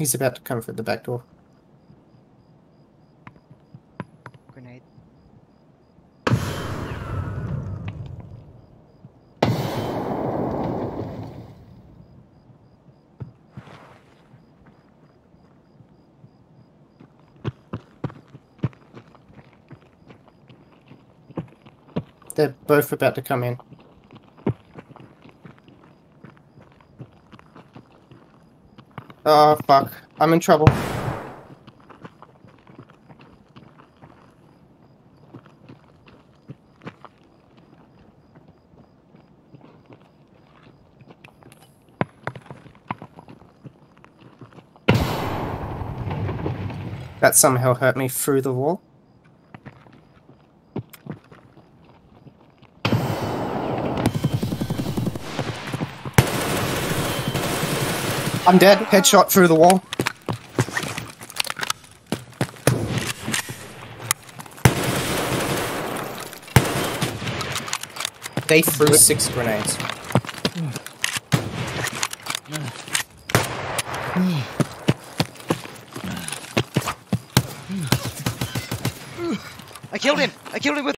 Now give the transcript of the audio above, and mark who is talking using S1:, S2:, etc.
S1: He's about to come through the back door.
S2: Grenade.
S1: They're both about to come in. Oh, fuck. I'm in trouble. That somehow hurt me through the wall. I'm dead. Headshot through the wall. They threw six grenades.
S2: I killed him! I killed him with